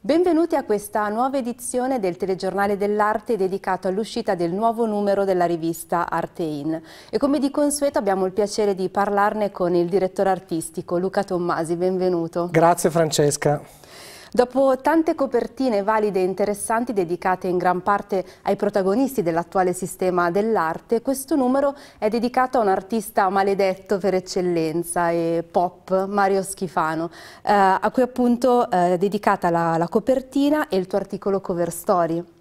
Benvenuti a questa nuova edizione del telegiornale dell'arte dedicato all'uscita del nuovo numero della rivista Arte In. E come di consueto abbiamo il piacere di parlarne con il direttore artistico Luca Tommasi. Benvenuto. Grazie Francesca. Dopo tante copertine valide e interessanti dedicate in gran parte ai protagonisti dell'attuale sistema dell'arte, questo numero è dedicato a un artista maledetto per eccellenza e pop, Mario Schifano, eh, a cui appunto è eh, dedicata la, la copertina e il tuo articolo cover story.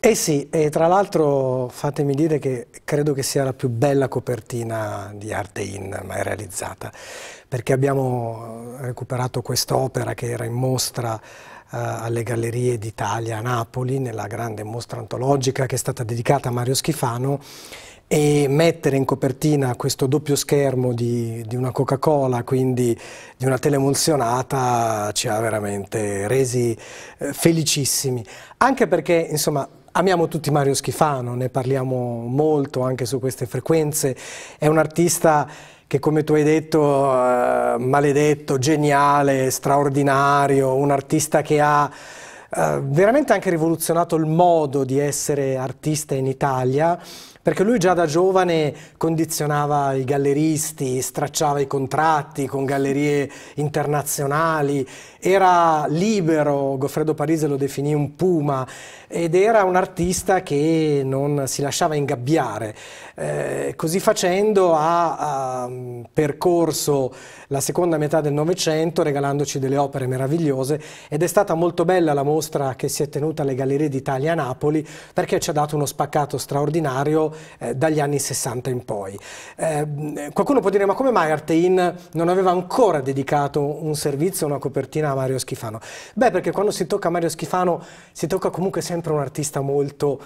Eh sì, e tra l'altro fatemi dire che credo che sia la più bella copertina di Arte In mai realizzata, perché abbiamo recuperato quest'opera che era in mostra uh, alle Gallerie d'Italia a Napoli, nella grande mostra antologica che è stata dedicata a Mario Schifano, e mettere in copertina questo doppio schermo di, di una Coca-Cola, quindi di una teleemulsionata, ci ha veramente resi eh, felicissimi. Anche perché, insomma, amiamo tutti Mario Schifano, ne parliamo molto anche su queste frequenze, è un artista che come tu hai detto, eh, maledetto, geniale, straordinario, un artista che ha eh, veramente anche rivoluzionato il modo di essere artista in Italia, perché lui già da giovane condizionava i galleristi, stracciava i contratti con gallerie internazionali, era libero, Goffredo Parise lo definì un puma, ed era un artista che non si lasciava ingabbiare. Eh, così facendo ha, ha, percorso la seconda metà del Novecento regalandoci delle opere meravigliose ed è stata molto bella la mostra che si è tenuta alle Gallerie d'Italia a Napoli perché ci ha dato uno spaccato straordinario eh, dagli anni 60 in poi. Eh, qualcuno può dire ma come mai Artein non aveva ancora dedicato un servizio, una copertina a Mario Schifano? Beh perché quando si tocca Mario Schifano si tocca comunque sempre un artista molto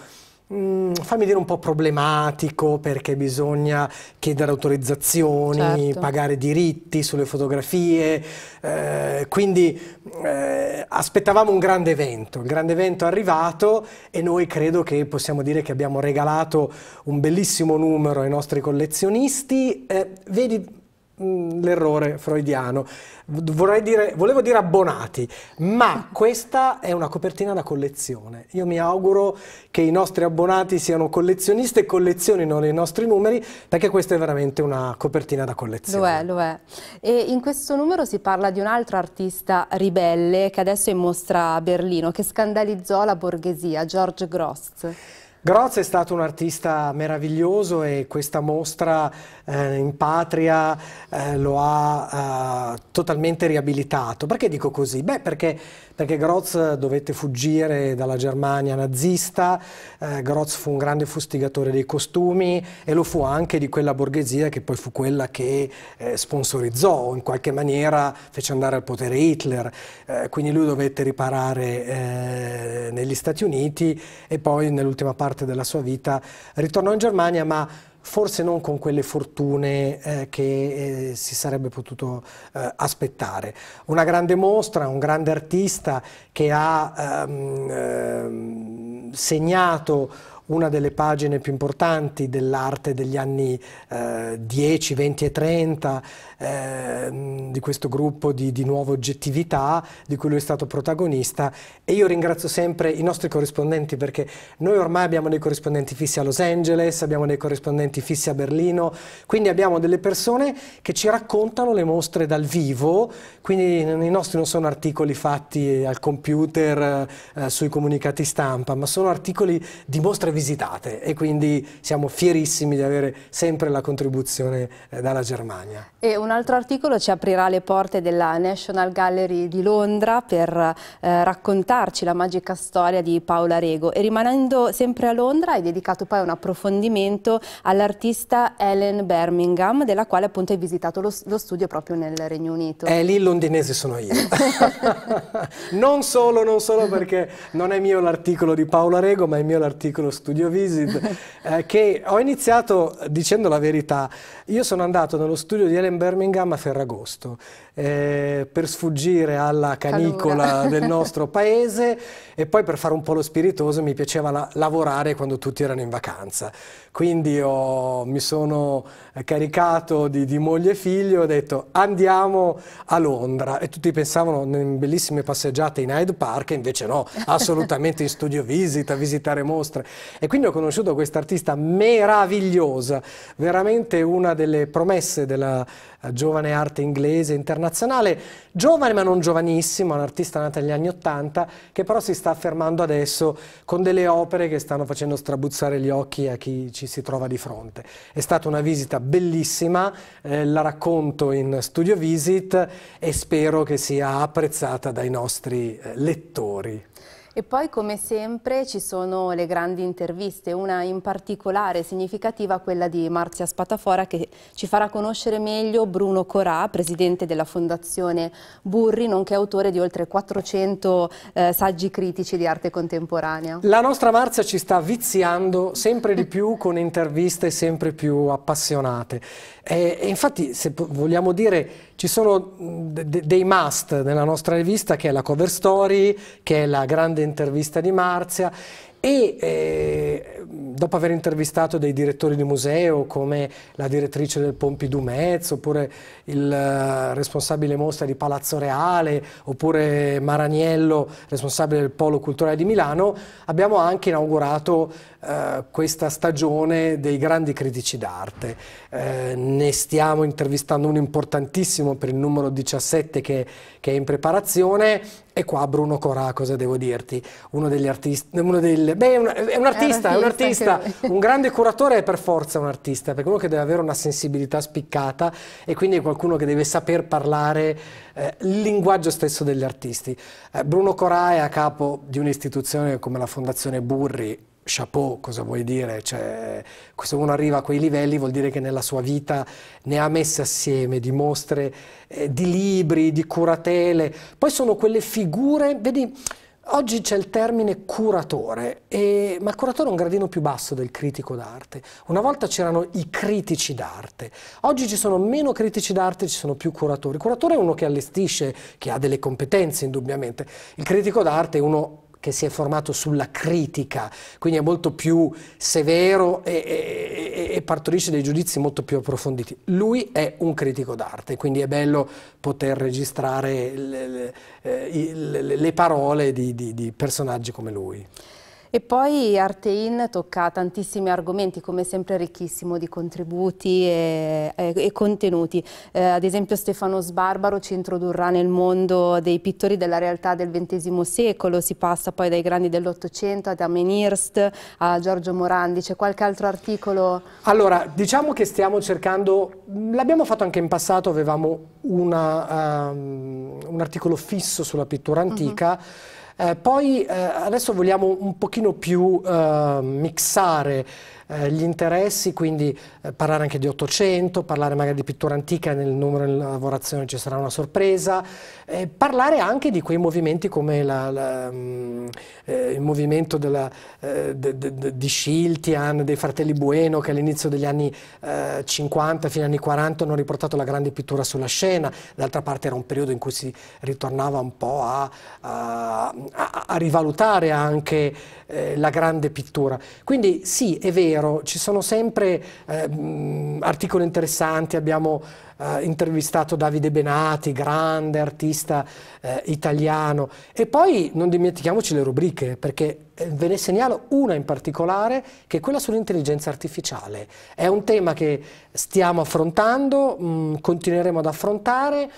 Mm, fammi dire un po' problematico perché bisogna chiedere autorizzazioni, certo. pagare diritti sulle fotografie, eh, quindi eh, aspettavamo un grande evento, il grande evento è arrivato e noi credo che possiamo dire che abbiamo regalato un bellissimo numero ai nostri collezionisti, eh, vedi l'errore freudiano. Dire, volevo dire abbonati, ma questa è una copertina da collezione. Io mi auguro che i nostri abbonati siano collezionisti e collezionino i nostri numeri, perché questa è veramente una copertina da collezione. Lo è, lo è. E in questo numero si parla di un altro artista ribelle che adesso è in mostra a Berlino, che scandalizzò la borghesia, George Gross. Groz è stato un artista meraviglioso e questa mostra eh, in patria eh, lo ha eh, totalmente riabilitato. Perché dico così? Beh, perché, perché Groz dovette fuggire dalla Germania nazista, eh, Groz fu un grande fustigatore dei costumi e lo fu anche di quella borghesia che poi fu quella che eh, sponsorizzò in qualche maniera fece andare al potere Hitler. Eh, quindi lui dovette riparare negli Stati Uniti e poi nell'ultima parte della sua vita, ritornò in Germania ma forse non con quelle fortune eh, che eh, si sarebbe potuto eh, aspettare. Una grande mostra, un grande artista che ha ehm, ehm, segnato una delle pagine più importanti dell'arte degli anni eh, 10, 20 e 30, eh, di questo gruppo di, di nuova oggettività di cui lui è stato protagonista. E io ringrazio sempre i nostri corrispondenti perché noi ormai abbiamo dei corrispondenti fissi a Los Angeles, abbiamo dei corrispondenti fissi a Berlino, quindi abbiamo delle persone che ci raccontano le mostre dal vivo, quindi i nostri non sono articoli fatti al computer eh, sui comunicati stampa, ma sono articoli di mostre visitate. E quindi siamo fierissimi di avere sempre la contribuzione eh, dalla Germania. Un altro articolo ci aprirà le porte della National Gallery di Londra per eh, raccontarci la magica storia di Paola Rego e rimanendo sempre a Londra hai dedicato poi un approfondimento all'artista Ellen Birmingham della quale appunto hai visitato lo, lo studio proprio nel Regno Unito. È lì londinese sono io. non solo, non solo perché non è mio l'articolo di Paola Rego ma è mio l'articolo Studio Visit, eh, che ho iniziato dicendo la verità. Io sono andato nello studio di Ellen Birmingham Birmingham a Ferragosto eh, per sfuggire alla canicola del nostro paese e poi per fare un po' lo spiritoso mi piaceva la lavorare quando tutti erano in vacanza. Quindi ho, mi sono caricato di, di moglie e figlio e ho detto andiamo a Londra e tutti pensavano in bellissime passeggiate in Hyde Park e invece no, assolutamente in studio visita, visitare mostre. E quindi ho conosciuto questa artista meravigliosa, veramente una delle promesse della giovane arte inglese internazionale, giovane ma non giovanissima, un'artista nata negli anni Ottanta, che però si sta affermando adesso con delle opere che stanno facendo strabuzzare gli occhi a chi ci si trova di fronte. È stata una visita bellissima, eh, la racconto in Studio Visit e spero che sia apprezzata dai nostri eh, lettori. E poi come sempre ci sono le grandi interviste, una in particolare significativa quella di Marzia Spatafora che ci farà conoscere meglio Bruno Corà, presidente della Fondazione Burri, nonché autore di oltre 400 eh, saggi critici di arte contemporanea. La nostra Marzia ci sta viziando sempre di più con interviste sempre più appassionate. E, e infatti, se vogliamo dire, ci sono de dei must nella nostra rivista che è la cover story, che è la grande intervista di Marzia e eh, dopo aver intervistato dei direttori di museo come la direttrice del Pompidou Metz oppure il uh, responsabile mostra di Palazzo Reale oppure Maraniello, responsabile del Polo Culturale di Milano, abbiamo anche inaugurato uh, questa stagione dei grandi critici d'arte. Uh, ne stiamo intervistando uno importantissimo per il numero 17 che, che è in preparazione e qua Bruno Corà, cosa devo dirti? Uno degli artisti, uno del, beh, è un, è un artista, è un artista, un grande curatore è per forza un artista, perché uno che deve avere una sensibilità spiccata e quindi è qualcuno che deve saper parlare eh, il linguaggio stesso degli artisti. Eh, Bruno Corà è a capo di un'istituzione come la Fondazione Burri, chapeau, cosa vuoi dire? Cioè, se uno arriva a quei livelli vuol dire che nella sua vita ne ha messe assieme di mostre, eh, di libri, di curatele. Poi sono quelle figure, vedi, oggi c'è il termine curatore, e, ma il curatore è un gradino più basso del critico d'arte. Una volta c'erano i critici d'arte, oggi ci sono meno critici d'arte, ci sono più curatori. Curatore è uno che allestisce, che ha delle competenze indubbiamente. Il critico d'arte è uno che si è formato sulla critica, quindi è molto più severo e, e, e, partorisce dei giudizi molto più approfonditi. Lui è un critico d'arte, quindi è bello poter registrare le, le, eh, le, le parole di, di, di personaggi come lui. E poi Artein tocca tantissimi argomenti, come sempre ricchissimo di contributi e, e, e contenuti. Eh, ad esempio Stefano Sbarbaro ci introdurrà nel mondo dei pittori della realtà del XX secolo, si passa poi dai grandi dell'Ottocento ad Amen Hirst, a Giorgio Morandi. C'è qualche altro articolo? Allora, diciamo che stiamo cercando, l'abbiamo fatto anche in passato, avevamo una, um, un articolo fisso sulla pittura antica, uh -huh eh, poi eh, adesso vogliamo un pochino più eh, mixare eh, gli interessi, quindi eh, parlare anche di Ottocento, parlare magari di pittura antica, nel numero di lavorazione ci sarà una sorpresa, eh, parlare anche di quei movimenti come la, la, mh, mm, eh, il movimento della, eh, de, de, de, di Schiltian, dei fratelli Bueno che all'inizio degli anni 50, fino agli anni 40 hanno riportato la grande pittura sulla scena, d'altra parte era un periodo in cui si ritornava un po' a, a, a rivalutare anche la grande pittura. Quindi sì, è vero, vero, ci sono sempre eh, articoli interessanti, abbiamo eh, intervistato Davide Benati, grande artista eh, italiano e poi non dimentichiamoci le rubriche perché eh, ve ne segnalo una in particolare che è quella sull'intelligenza artificiale. È un tema che stiamo affrontando, mh, continueremo ad affrontare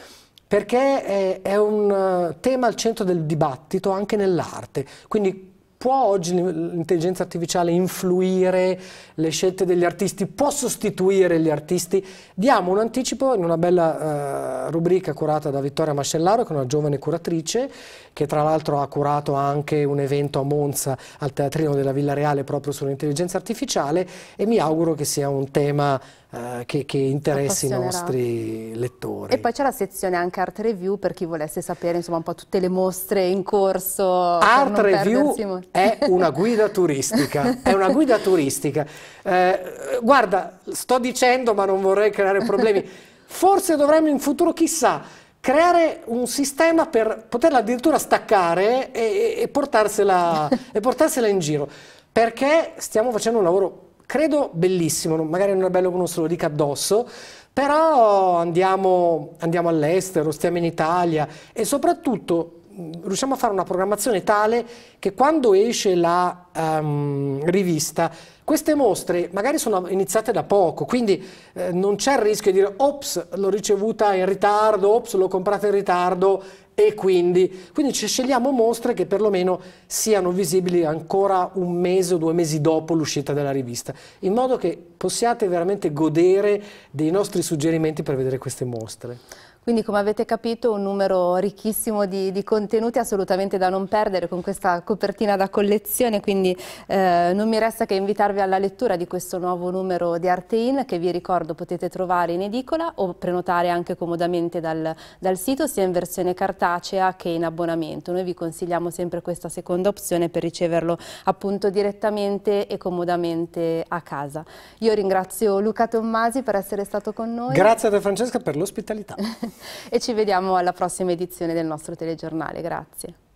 perché è, è un uh, tema al centro del dibattito anche nell'arte. Quindi Può oggi l'intelligenza artificiale influire le scelte degli artisti? Può sostituire gli artisti? Diamo un anticipo in una bella uh, rubrica curata da Vittoria Mascellaro, che è una giovane curatrice, che tra l'altro ha curato anche un evento a Monza al Teatrino della Villa Reale proprio sull'intelligenza artificiale e mi auguro che sia un tema uh, che, che, interessi i nostri lettori. E poi c'è la sezione anche Art Review per chi volesse sapere insomma un po' tutte le mostre in corso. Art Review è una guida turistica, è una guida turistica. Eh, guarda, sto dicendo ma non vorrei creare problemi. Forse dovremmo in futuro, chissà, creare un sistema per poterla addirittura staccare e, e, portarsela, e portarsela in giro, perché stiamo facendo un lavoro, credo, bellissimo, magari non è bello che uno se lo dica addosso, però andiamo, andiamo all'estero, stiamo in Italia e soprattutto riusciamo a fare una programmazione tale che quando esce la um, rivista queste mostre magari sono iniziate da poco, quindi eh, non c'è il rischio di dire ops l'ho ricevuta in ritardo, ops l'ho comprata in ritardo e quindi, quindi ci scegliamo mostre che perlomeno siano visibili ancora un mese o due mesi dopo l'uscita della rivista, in modo che possiate veramente godere dei nostri suggerimenti per vedere queste mostre. Quindi come avete capito un numero ricchissimo di, di, contenuti assolutamente da non perdere con questa copertina da collezione, quindi eh, non mi resta che invitarvi alla lettura di questo nuovo numero di Artein che vi ricordo potete trovare in edicola o prenotare anche comodamente dal, dal sito sia in versione cartacea che in abbonamento. Noi vi consigliamo sempre questa seconda opzione per riceverlo appunto direttamente e comodamente a casa. Io ringrazio Luca Tommasi per essere stato con noi. Grazie a te Francesca per l'ospitalità. e ci vediamo alla prossima edizione del nostro telegiornale. Grazie.